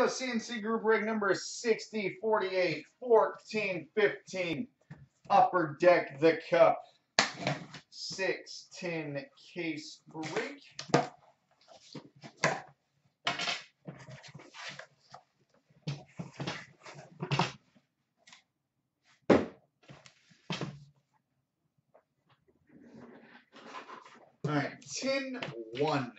CNC group rig number 60, 48, 14, 15. Upper deck the cup. 610 case break. All right, 10 1.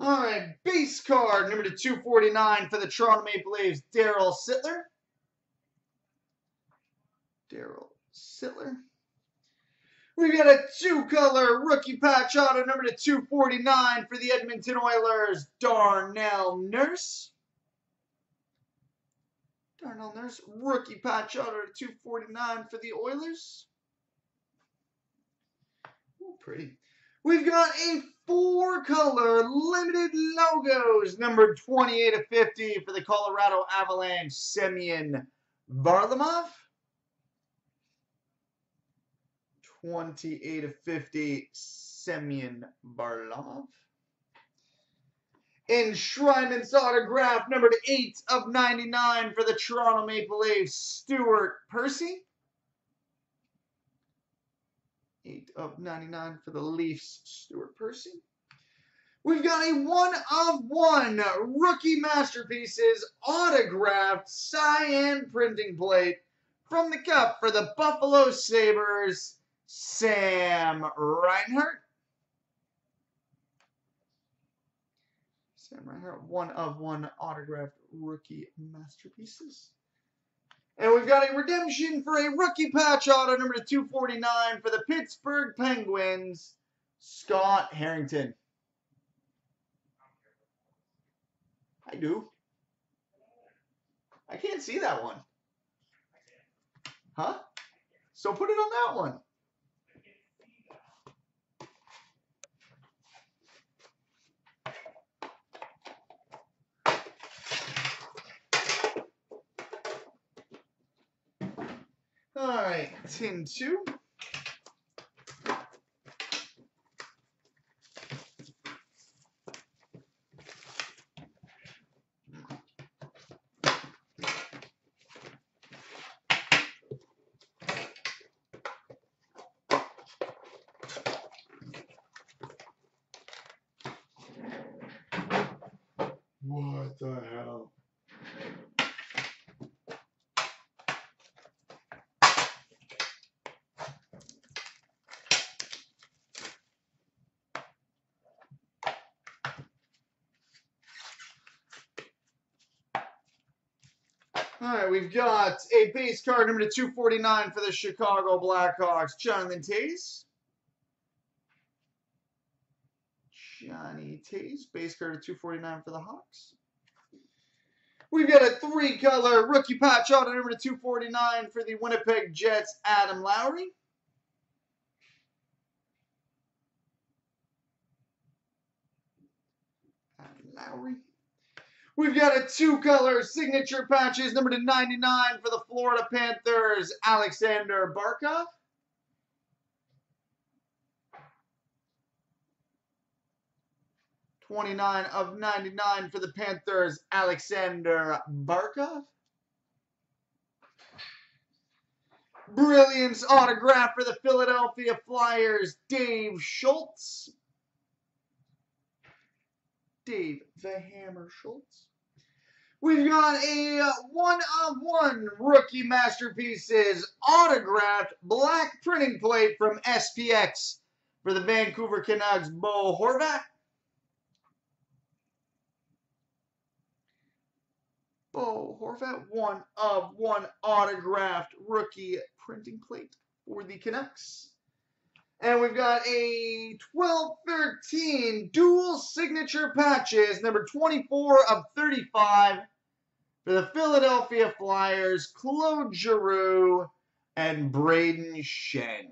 All right, base card number to 249 for the Toronto Maple Leafs, Daryl Sittler. Daryl Sittler. We've got a two-color rookie patch auto number to 249 for the Edmonton Oilers, Darnell Nurse. Darnell Nurse, rookie patch auto to 249 for the Oilers. Ooh, pretty. We've got a four-color limited logos, number 28 of 50 for the Colorado Avalanche, Semyon Varlamov. 28 of 50, Semyon Varlamov. Enshrinement's autograph, number 8 of 99 for the Toronto Maple Leafs, Stuart Percy. 8 of 99 for the Leafs, Stuart Percy. We've got a one of one rookie masterpieces autographed cyan printing plate from the cup for the Buffalo Sabres, Sam Reinhart. Sam Reinhart, one of one autographed rookie masterpieces. And we've got a redemption for a rookie patch auto number 249 for the Pittsburgh Penguins, Scott Harrington. I do. I can't see that one. Huh? So put it on that one. All right, tin two. What the hell? All right, we've got a base card number to 249 for the Chicago Blackhawks, Jonathan Toews. Johnny Toews, base card to 249 for the Hawks. We've got a three-color rookie patch auto number to 249 for the Winnipeg Jets, Adam Lowry. Adam Lowry. We've got a two-color signature patches, number to 99 for the Florida Panthers, Alexander Barkov. Twenty-nine of ninety-nine for the Panthers, Alexander Barkov. Brilliance autograph for the Philadelphia Flyers, Dave Schultz. Dave the Hammer Schultz. We've got a uh, one of one rookie masterpieces autographed black printing plate from SPX for the Vancouver Canucks, Bo Horvat. Bo Horvat, one of one autographed rookie printing plate for the Canucks. And we've got a 12-13 dual signature patches, number 24 of 35 For the Philadelphia Flyers, Claude Giroux and Braden Schenn.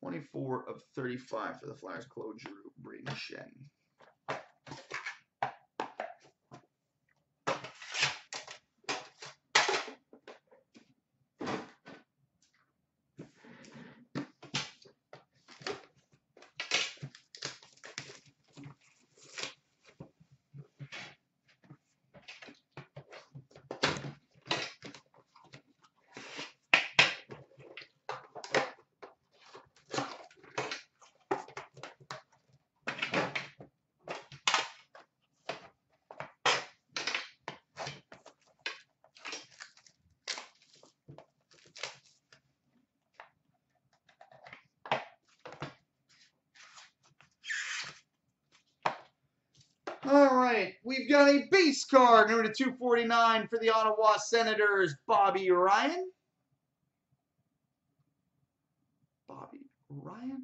24 of 35 for the Flyers, Claude Giroux, Braden Schenn. All right, we've got a base card, number to 249 for the Ottawa Senators, Bobby Ryan. Bobby Ryan.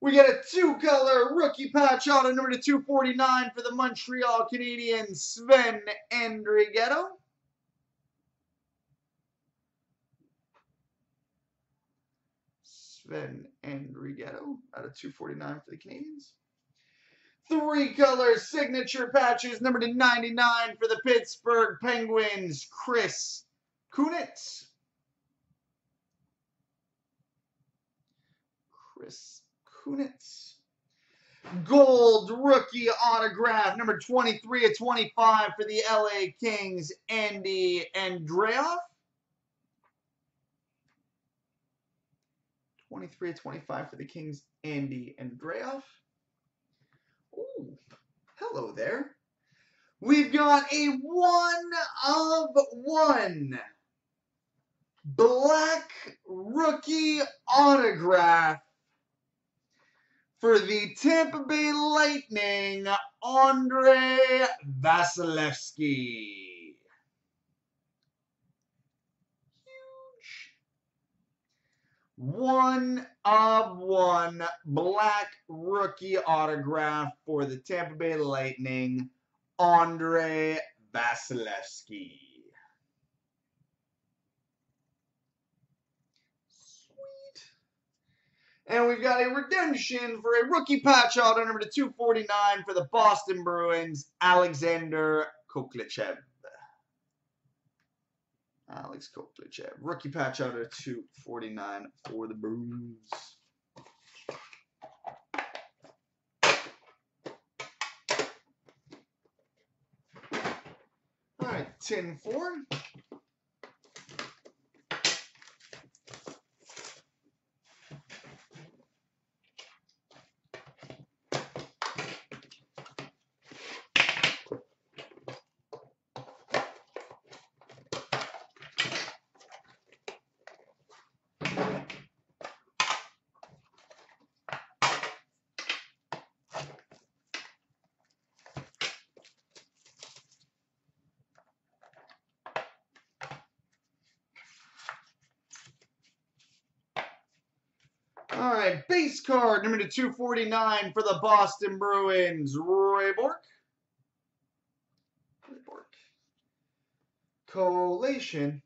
We got a two-color rookie patch auto, number to 249 for the Montreal Canadiens, Sven Andrighetto. Sven Andrighetto out of 249 for the Canadiens three color signature patches, number to 99 for the Pittsburgh Penguins, Chris Kunitz. Chris Kunitz. Gold rookie autograph, number 23 of 25 for the LA Kings, Andy Andreoff. 23 of 25 for the Kings, Andy Andreoff. Ooh, hello there. We've got a one of one black rookie autograph for the Tampa Bay Lightning, Andrei Vasilevskiy. One of one black rookie autograph for the Tampa Bay Lightning, Andrei Vasilevskiy. Sweet. And we've got a redemption for a rookie patch auto number to 249 for the Boston Bruins, Alexander Khokhlachev. Alex Khokhlachev. Rookie patch out of 249 for the Bruins. All right, 10 4. All right, base card number to 249 for the Boston Bruins, Ray Bourque. Ray Bourque. Collation.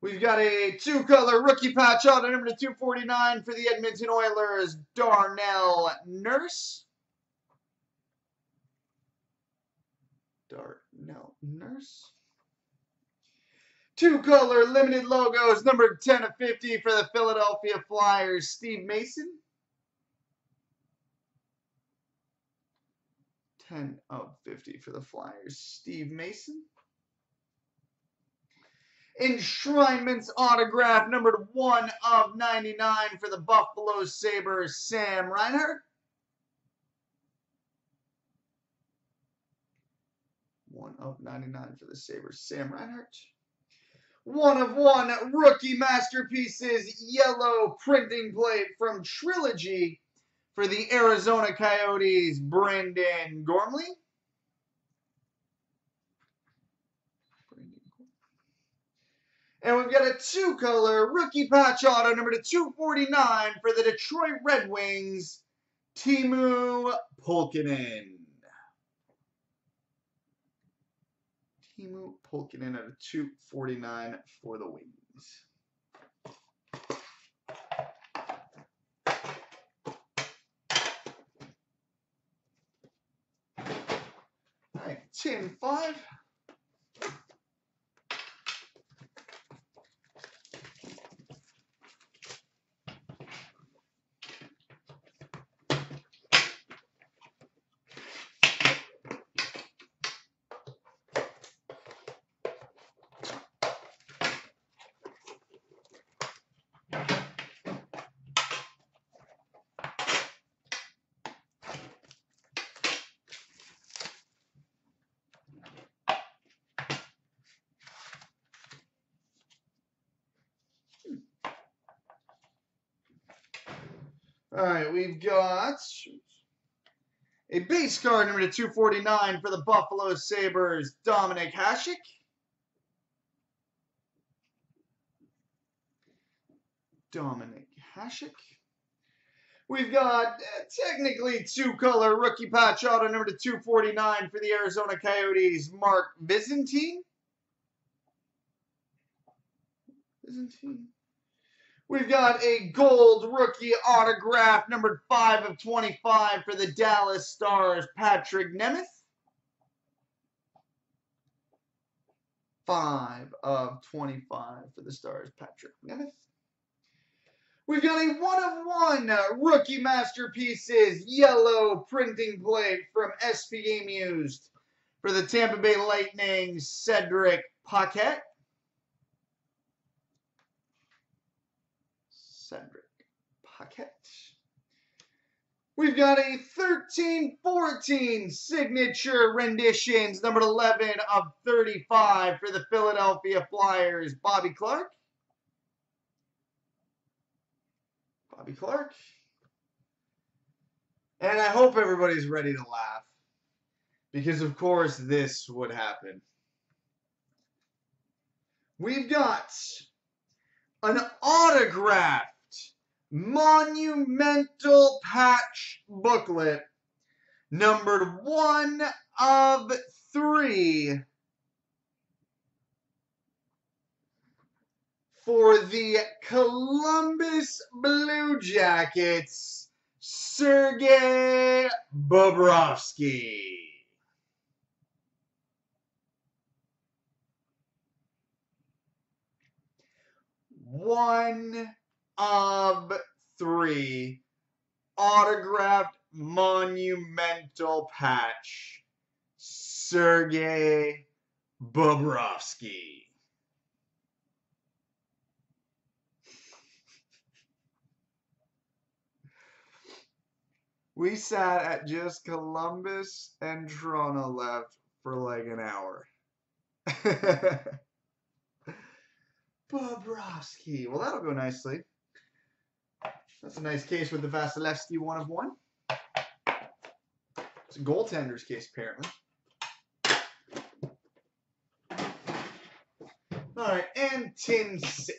We've got a two-color rookie patch auto number to 249 for the Edmonton Oilers, Darnell Nurse. Darnell Nurse. Two color limited logos, number 10 of 50 for the Philadelphia Flyers, Steve Mason. 10 of 50 for the Flyers, Steve Mason. Enshrinement's autograph, numbered 1 of 99 for the Buffalo Sabres, Sam Reinhart. One of 99 for the Sabres, Sam Reinhart one of one rookie masterpieces yellow printing plate from Trilogy for the Arizona Coyotes, Brandon Gormley. And we've got a two-color rookie patch auto number to 249 for the Detroit Red Wings, Teemu Pulkkinen. Teemu Pulkkinen at a 249 for the Wings. All right, 10 5. All right, we've got a base card number to 249 for the Buffalo Sabres, Dominik Hasek. Dominik Hasek. We've got uh, technically two color rookie patch auto number to 249 for the Arizona Coyotes, Mark Visentin. Visentin. We've got a gold rookie autograph, numbered 5 of 25 for the Dallas Stars, Patrik Nemeth. 5 of 25 for the Stars, Patrik Nemeth. We've got a one of one rookie masterpieces yellow printing plate from SP Game Used for the Tampa Bay Lightning, Cedric Paquette. Cedric Paquette. We've got a 13-14 signature renditions, number 11 of 35 for the Philadelphia Flyers, Bobby Clarke. Bobby Clarke. And I hope everybody's ready to laugh. Because, of course, this would happen. We've got an autographed monumental patch booklet numbered one of three for the Columbus Blue Jackets, Sergei Bobrovsky. One of three autographed monumental patch, Sergei Bobrovsky. We sat at just Columbus and Toronto left for like an hour. Bobrovsky. Well, that'll go nicely. That's a nice case with the Vasilevskiy one of one. It's a goaltender's case, apparently. All right, and Tim 6.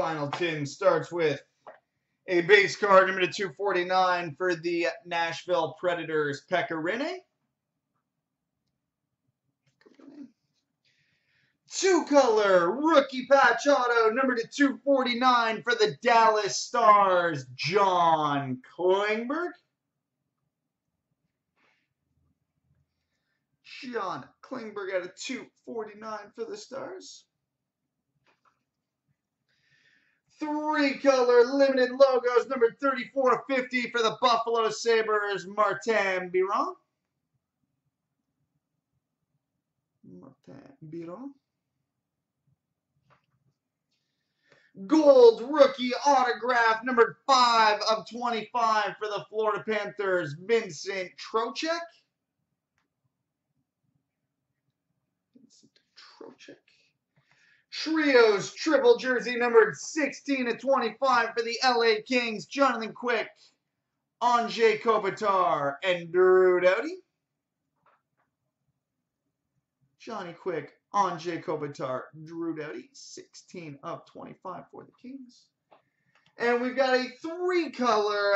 Final tin starts with a base card number to 249 for the Nashville Predators, Pekka Rinne. Two color rookie patch auto number to 249 for the Dallas Stars, John Klingberg. John Klingberg out of 249 for the Stars. Three color limited logos, number 3450 for the Buffalo Sabres, Martin Biron. Martin Biron. Gold rookie autograph number 5 of 25 for the Florida Panthers, Vincent Trocheck. Vincent Trocheck. Trios triple jersey numbered 16 to 25 for the LA Kings, Jonathan Quick, Anze Kopitar, and Drew Doughty. Johnny Quick, Anze Kopitar, Drew Doughty, 16 of 25 for the Kings. And we've got a three-color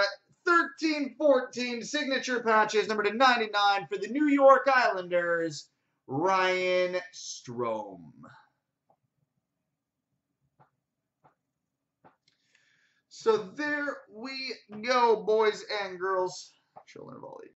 13-14 signature patches, number to 99 for the New York Islanders, Ryan Strome. So there we go, boys and girls. Children of all ages.